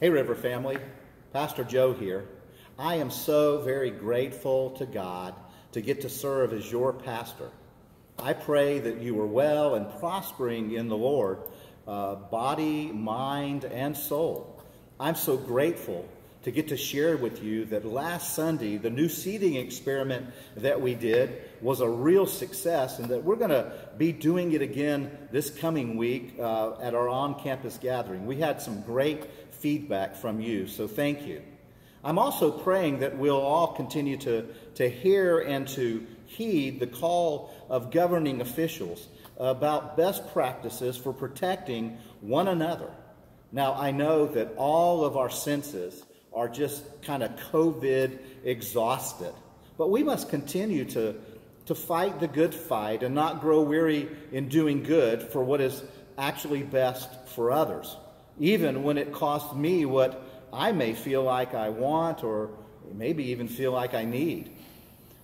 Hey, River family. Pastor Joe here. I am so very grateful to God to get to serve as your pastor. I pray that you are well and prospering in the Lord, uh, body, mind, and soul. I'm so grateful to get to share with you that last Sunday, the new seating experiment that we did was a real success, and that we're going to be doing it again this coming week uh, at our on campus gathering. We had some great feedback from you, so thank you. I'm also praying that we'll all continue to, to hear and to heed the call of governing officials about best practices for protecting one another. Now, I know that all of our senses are just kind of COVID exhausted. But we must continue to, to fight the good fight and not grow weary in doing good for what is actually best for others, even when it costs me what I may feel like I want or maybe even feel like I need.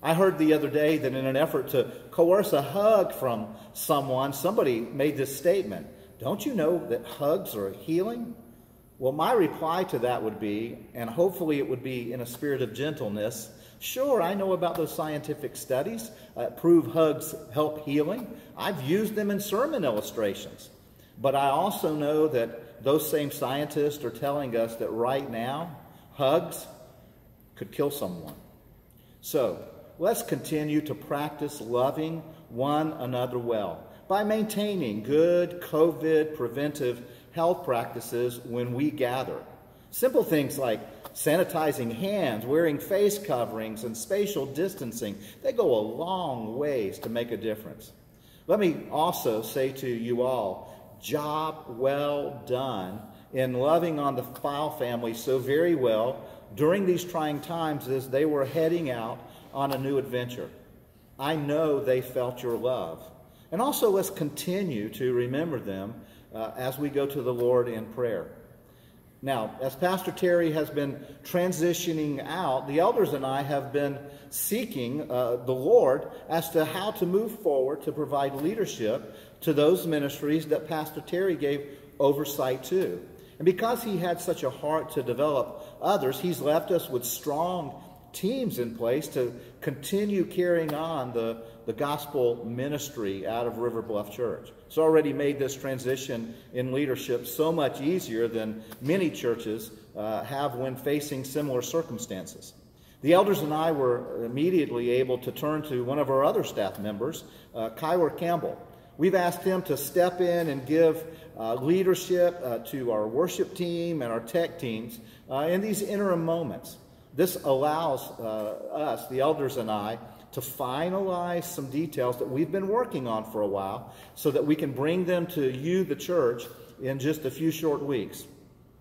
I heard the other day that in an effort to coerce a hug from someone, somebody made this statement Don't you know that hugs are healing? Well, my reply to that would be, and hopefully it would be in a spirit of gentleness, sure, I know about those scientific studies that prove hugs help healing. I've used them in sermon illustrations. But I also know that those same scientists are telling us that right now, hugs could kill someone. So let's continue to practice loving one another well by maintaining good COVID preventive health practices when we gather. Simple things like sanitizing hands, wearing face coverings, and spatial distancing, they go a long ways to make a difference. Let me also say to you all, job well done in loving on the File family so very well during these trying times as they were heading out on a new adventure. I know they felt your love. And also, let's continue to remember them uh, as we go to the Lord in prayer. Now, as Pastor Terry has been transitioning out, the elders and I have been seeking uh, the Lord as to how to move forward to provide leadership to those ministries that Pastor Terry gave oversight to. And because he had such a heart to develop others, he's left us with strong teams in place to continue carrying on the, the gospel ministry out of Riverbluff Church. It's already made this transition in leadership so much easier than many churches uh, have when facing similar circumstances. The elders and I were immediately able to turn to one of our other staff members, uh, Kyler Campbell. We've asked him to step in and give uh, leadership uh, to our worship team and our tech teams uh, in these interim moments. This allows uh, us, the elders and I, to finalize some details that we've been working on for a while so that we can bring them to you, the church, in just a few short weeks.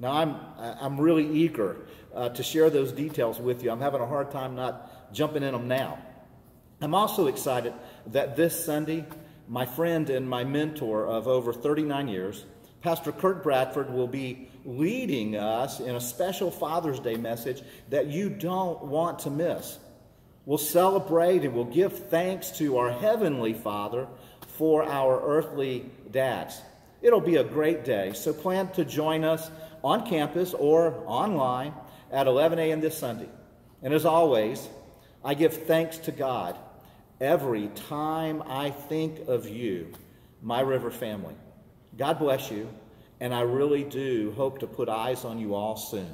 Now, I'm, I'm really eager uh, to share those details with you. I'm having a hard time not jumping in them now. I'm also excited that this Sunday, my friend and my mentor of over 39 years, Pastor Kurt Bradford will be leading us in a special Father's Day message that you don't want to miss. We'll celebrate and we'll give thanks to our Heavenly Father for our earthly dads. It'll be a great day, so plan to join us on campus or online at 11 a.m. this Sunday. And as always, I give thanks to God every time I think of you, my river family. God bless you, and I really do hope to put eyes on you all soon.